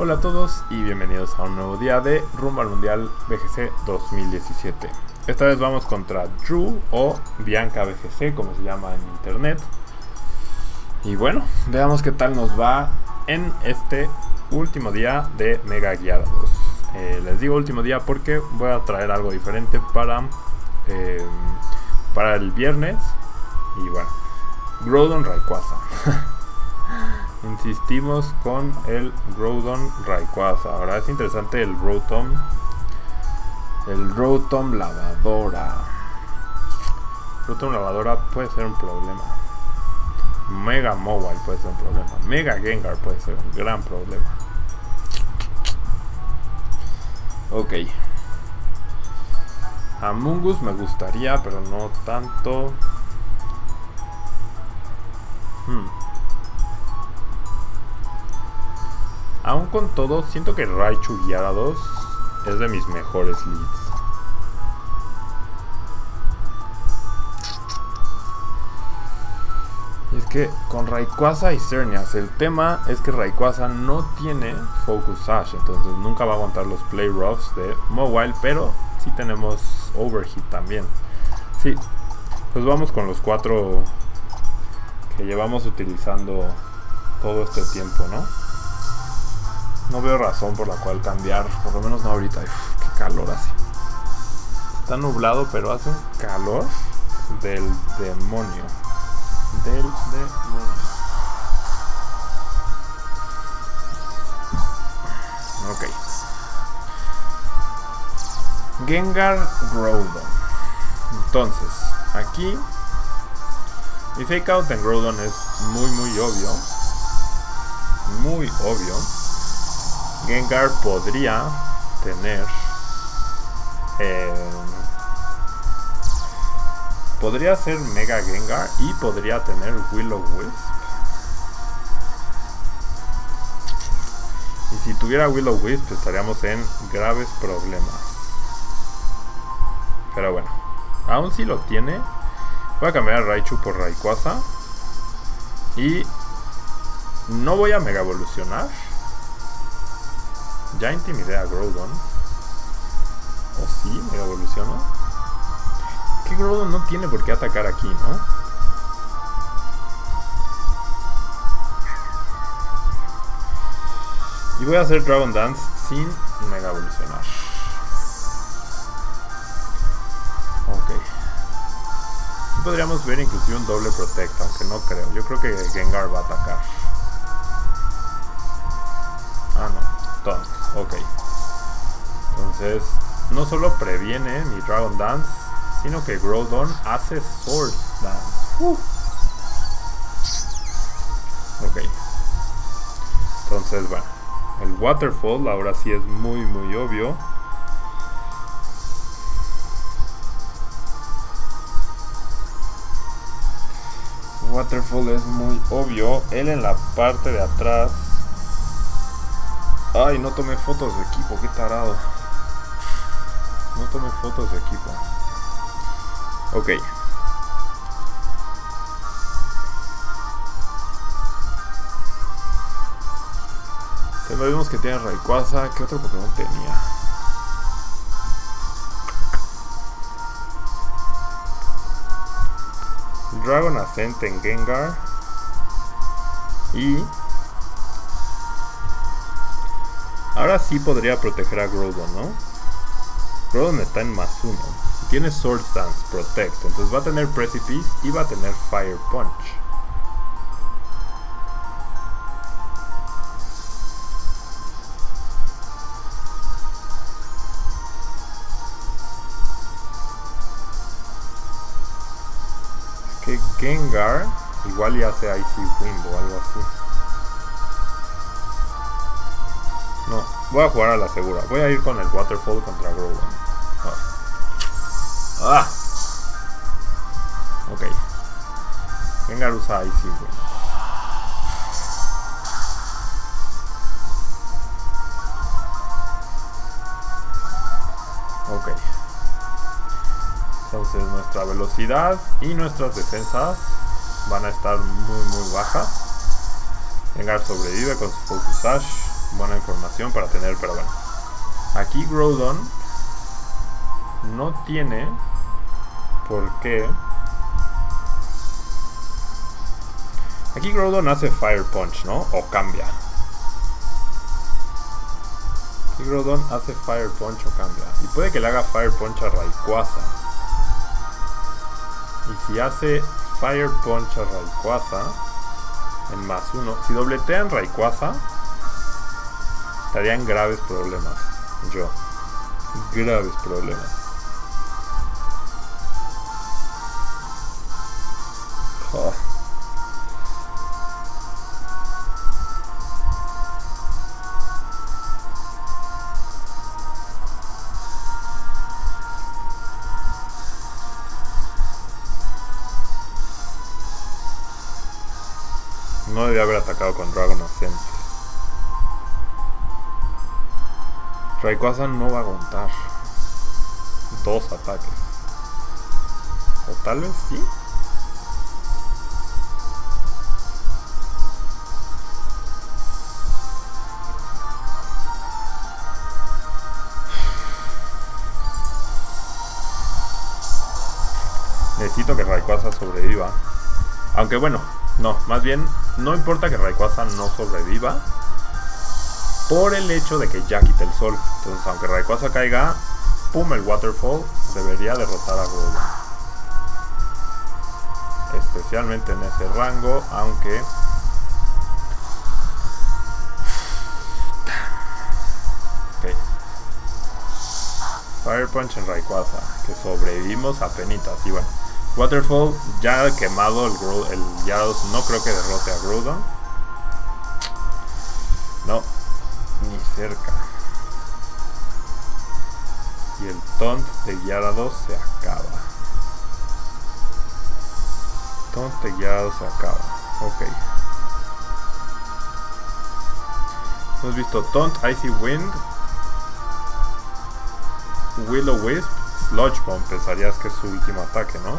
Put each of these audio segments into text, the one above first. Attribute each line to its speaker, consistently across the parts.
Speaker 1: Hola a todos y bienvenidos a un nuevo día de Rumbo al Mundial BGC 2017. Esta vez vamos contra Drew o Bianca BGC, como se llama en internet. Y bueno, veamos qué tal nos va en este último día de Mega Guiados. Eh, les digo último día porque voy a traer algo diferente para, eh, para el viernes. Y bueno, Groudon Rayquaza. Insistimos con el Groudon Rayquaza. Ahora es interesante el Rotom. El Rotom Lavadora. Rotom Lavadora puede ser un problema. Mega Mobile puede ser un problema. Mega Gengar puede ser un gran problema. Ok. Amungus me gustaría, pero no tanto. Hmm. Aún con todo, siento que Raichu Guiada 2 es de mis mejores leads. Y es que con Rayquaza y Cernias, el tema es que Rayquaza no tiene Focus Sash, entonces nunca va a aguantar los Play Roughs de Mobile, pero sí tenemos Overheat también. Sí, pues vamos con los cuatro que llevamos utilizando todo este tiempo, ¿no? No veo razón por la cual cambiar, por lo menos no ahorita. Qué calor hace. Está nublado, pero hace un calor del demonio. Del demonio. Ok. Gengar Groudon. Entonces, aquí mi fake out en Groudon es muy muy obvio. Muy obvio. Gengar podría tener eh, podría ser Mega Gengar y podría tener Willow Wisp. Y si tuviera Willow Wisp estaríamos en graves problemas. Pero bueno aún si lo tiene voy a cambiar a Raichu por Rayquaza. Y no voy a Mega Evolucionar ya intimidé a Groudon. ¿O sí? ¿Me evolucionó? Es que Groudon no tiene por qué atacar aquí, ¿no? Y voy a hacer Dragon Dance sin Mega Evolucionar. Ok. podríamos ver inclusive un doble Protect, aunque no creo. Yo creo que Gengar va a atacar. Ah, no. Taunt. Ok. Entonces, no solo previene mi Dragon Dance, sino que Groudon hace Sword Dance. Uh. Ok. Entonces, bueno. El Waterfall ahora sí es muy, muy obvio. Waterfall es muy obvio. Él en la parte de atrás Ay, no tomé fotos de equipo, qué tarado. No tomé fotos de equipo. Ok. Sabemos que tiene Rayquaza. ¿Qué otro Pokémon tenía? Dragon Ascent en Gengar. Y Ahora sí podría proteger a Groudon, ¿no? Groudon está en más uno. Tiene Sword Dance, Protect. Entonces va a tener Precipice y va a tener Fire Punch. Es que Gengar igual y hace Icy Wind o algo así. Voy a jugar a la segura. Voy a ir con el Waterfall contra Groudon. Ah. ah. Ok. Gengar usa Wind. Ok. Entonces nuestra velocidad y nuestras defensas van a estar muy muy bajas. Gengar sobrevive con su Focus Sash. Buena información para tener, pero bueno. Aquí Groudon no tiene por qué. Aquí Groudon hace Fire Punch, ¿no? O cambia. Aquí Groudon hace Fire Punch o cambia. Y puede que le haga Fire Punch a Rayquaza. Y si hace Fire Punch a Rayquaza en más uno, si dobletean Rayquaza, estaría en graves problemas. Yo. Graves problemas. Oh. No debía haber atacado con Dragon Ascent. Rayquaza no va a aguantar dos ataques. O tal vez sí. Necesito que Rayquaza sobreviva. Aunque bueno, no, más bien no importa que Rayquaza no sobreviva por el hecho de que ya quite el sol. Entonces, aunque Rayquaza caiga, pum, el Waterfall debería derrotar a Groudon. Especialmente en ese rango, aunque... Ok. Fire Punch en Rayquaza, que sobrevivimos a penitas. Y bueno, Waterfall ya quemado el, el Yados, no creo que derrote a Groudon. No, cerca. Y el taunt de Gyarados se acaba. Taunt de Gyarados se acaba. Ok. Hemos visto Taunt, Icy Wind, Willow Wisp, Sludge Bomb. Pensarías que es su último ataque, ¿no?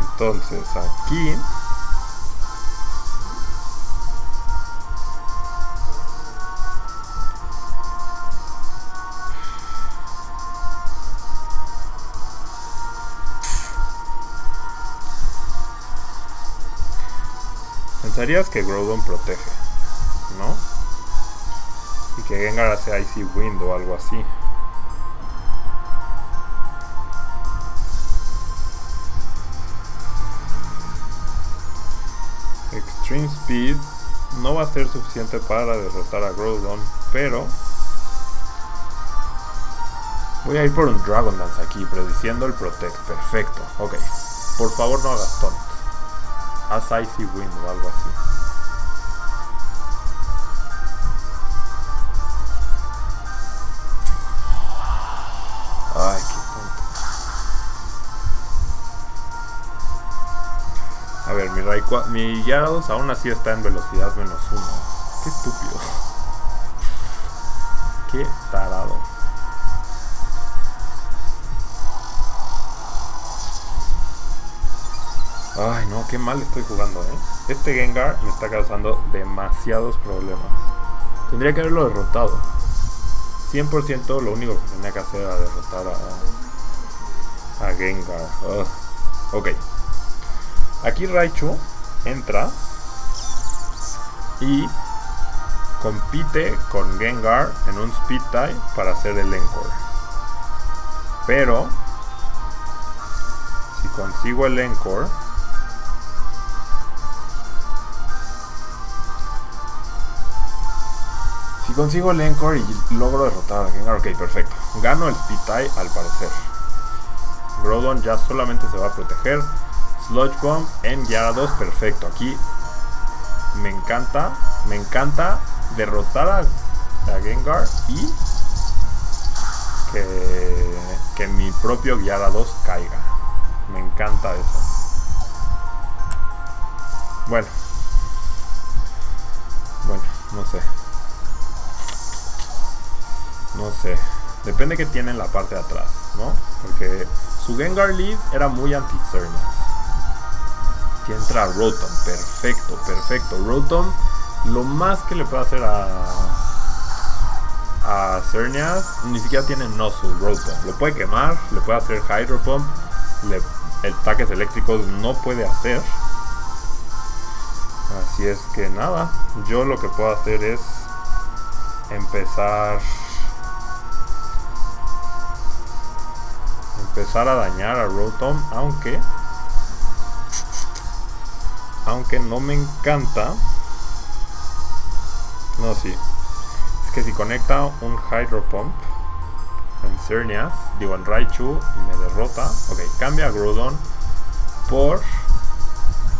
Speaker 1: Entonces aquí Pensarías que Groudon protege, ¿no? Y que Gengar hace Icy Wind o algo así. Extreme Speed no va a ser suficiente para derrotar a Groudon, pero voy a ir por un Dragon Dance aquí, prediciendo el Protect. Perfecto, ok. Por favor no hagas tonto. Haz Icy Wind o algo así. Ay, qué tonto. A ver, mi Rayquaza, mi Gyarados aún así está en velocidad menos uno. Qué estúpido. Qué tarado. Ay, no, qué mal estoy jugando, ¿eh? Este Gengar me está causando demasiados problemas. Tendría que haberlo derrotado. 100% lo único que tenía que hacer era derrotar a, a Gengar. Ugh. Ok. Aquí Raichu entra y compite con Gengar en un Speed Tie para hacer el Encore. Pero, si consigo el Encore, consigo el Encore y logro derrotar a Gengar, ok, perfecto. Gano el Tie al parecer. Groudon ya solamente se va a proteger. Sludge Bomb en Gyarados, perfecto. Aquí me encanta, me encanta derrotar a, Gengar y que, que mi propio Gyarados caiga. Me encanta eso. Bueno. Bueno, no sé. No sé. Depende que tiene en la parte de atrás, ¿no? Porque su Gengar Lead era muy anti-Cernias. Aquí entra Rotom. Perfecto, perfecto. Rotom Lo más que le puedo hacer a a Cernias ni siquiera tiene Nozzle Pump. Lo puede quemar, le puede hacer Hydro Pump, le, ataques eléctricos no puede hacer. Así es que nada, yo lo que puedo hacer es empezar empezar a dañar a Rotom, aunque aunque no me encanta. No, sí, que si conecta un Hydro Pump en Cernias, digo en Raichu y me derrota, ok, cambia a Groudon por.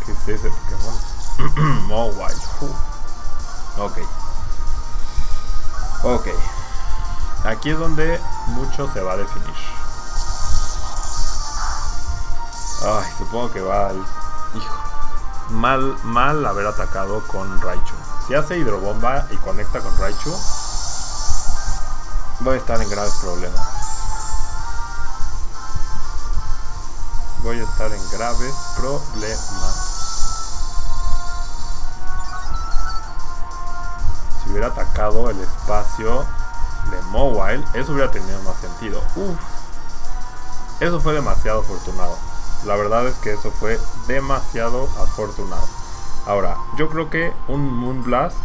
Speaker 1: ¿Qué es ese Pokémon? Mowile. Ok. Ok. Aquí es donde mucho se va a definir. Ay, supongo que va al. Hijo. Mal, mal haber atacado con Raichu. Si hace hidrobomba y conecta con Raichu, voy a estar en graves problemas. Voy a estar en graves problemas. Si hubiera atacado el espacio de Mobile, eso hubiera tenido más sentido. Uf. Eso fue demasiado afortunado. La verdad es que eso fue demasiado afortunado. Ahora, yo creo que un Moonblast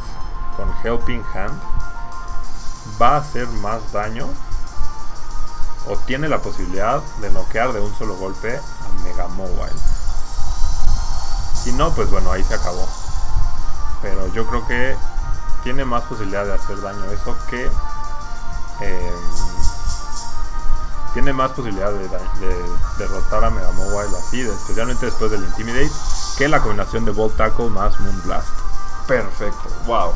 Speaker 1: con Helping Hand va a hacer más daño o tiene la posibilidad de noquear de un solo golpe a Mega Mobile. Si no, pues bueno, ahí se acabó. Pero yo creo que tiene más posibilidad de hacer daño eso que... Em, tiene más posibilidad de, derrotar a Mega Mobile así, especialmente después del Intimidate, que la combinación de Volt Tackle más Moonblast. Perfecto, wow.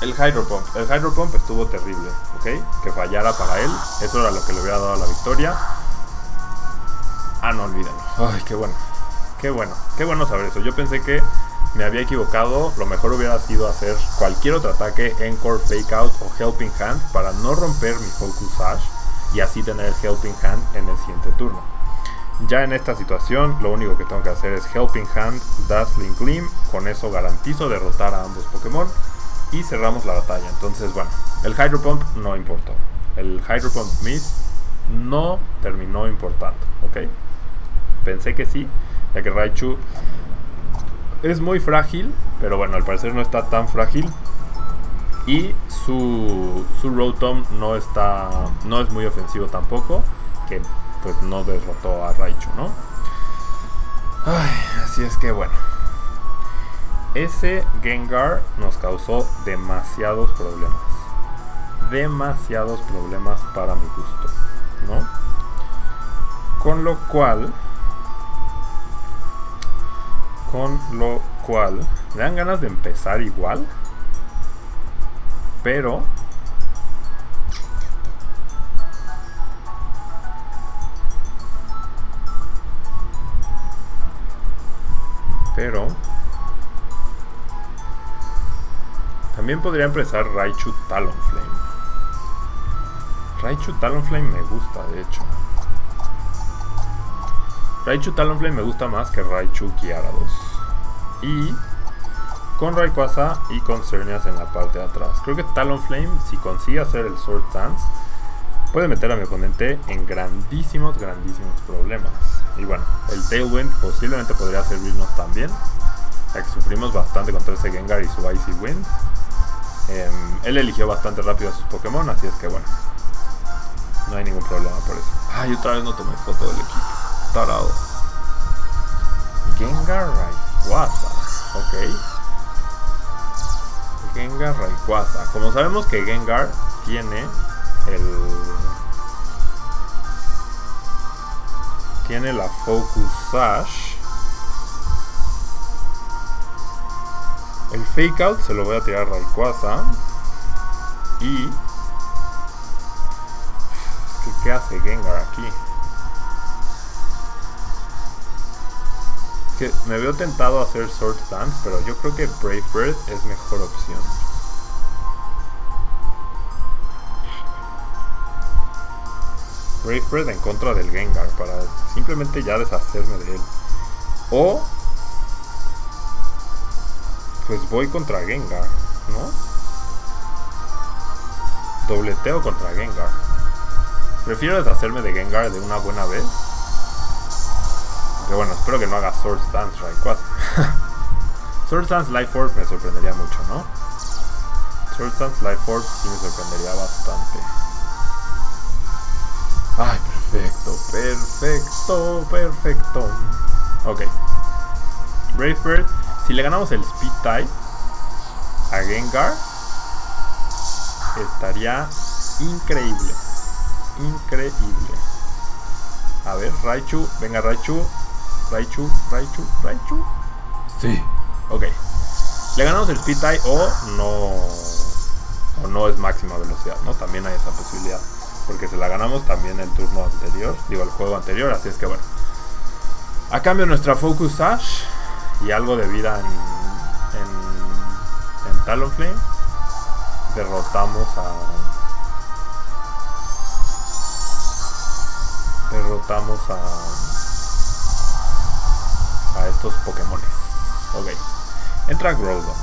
Speaker 1: El Hydro Pump. El Hydro Pump estuvo terrible, ¿ok? Que fallara para él. Eso era lo que le hubiera dado la victoria. Ah, no olvídenlo. Ay, qué bueno. Qué bueno. Qué bueno saber eso. Yo pensé que me había equivocado. Lo mejor hubiera sido hacer cualquier otro ataque, Encore, Fake Out o Helping Hand para no romper mi Focus Sash y así tener el Helping Hand en el siguiente turno. Ya en esta situación, lo único que tengo que hacer es Helping Hand, Dazzling Gleam. Con eso garantizo derrotar a ambos Pokémon y cerramos la batalla. Entonces, bueno, el Hydro Pump no importó. El Hydro Pump Miss no terminó importando, ¿ok? Pensé que sí, ya que Raichu es muy frágil, pero bueno, al parecer no está tan frágil. Y su, su Rotom no está no es muy ofensivo tampoco, que pues no derrotó a Raichu, ¿no? Así es que bueno, ese Gengar nos causó demasiados problemas. Demasiados problemas para mi gusto, ¿no? Con lo cual, con lo cual, me dan ganas de empezar igual, pero pero También podría empezar Raichu Talonflame. Raichu Talonflame me gusta, de hecho. Raichu Talonflame me gusta más que Raichu Gyarados. Y con Rayquaza y con Cernias en la parte de atrás. Creo que Talonflame, si consigue hacer el Sword Dance, puede meter a mi oponente en grandísimos, grandísimos problemas. Y bueno, el Tailwind posiblemente podría servirnos también, ya que sufrimos bastante contra ese Gengar y su Icy Wind. Em, él eligió bastante rápido a sus Pokémon, así es que bueno. No hay ningún problema por eso. Ay, otra vez no tomé foto del equipo. Tarado. Gengar Rayquaza. Ok. Gengar Rayquaza. Como sabemos que Gengar tiene el... Tiene la Focus Sash El fake out se lo voy a tirar a Rayquaza. Y... ¿Qué hace Gengar aquí? Me veo tentado a hacer Sword Stance, pero yo creo que Brave Bird es mejor opción. Brave Bird en contra del Gengar para simplemente ya deshacerme de él. O Pues voy contra Gengar, ¿no? Dobleteo contra Gengar. Prefiero deshacerme de Gengar de una buena vez. Que bueno, espero que no haga Sword Stance Rayquaza. Sword Stance Life Orb me sorprendería mucho, ¿no? Sword Stance Life Orb sí me sorprendería bastante. Ay, perfecto, perfecto, perfecto. Ok. Brave Bird, si le ganamos el Speed Type a Gengar, estaría increíble. Increíble. A ver, Raichu, venga Raichu. Raichu, Raichu, Raichu. Sí. Ok. Le ganamos el Speed o no. O no es máxima velocidad, ¿no? También hay esa posibilidad. Porque se la ganamos también el turno anterior. Digo, el juego anterior. Así es que bueno. A cambio nuestra Focus Sash y algo de vida en, en, en Talonflame, derrotamos a... Derrotamos a... Estos Pokémones. Ok. Entra Groudon.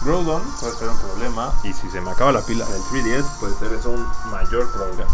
Speaker 1: Groudon puede ser un problema y si se me acaba la pila del 3DS puede ser eso un mayor problema.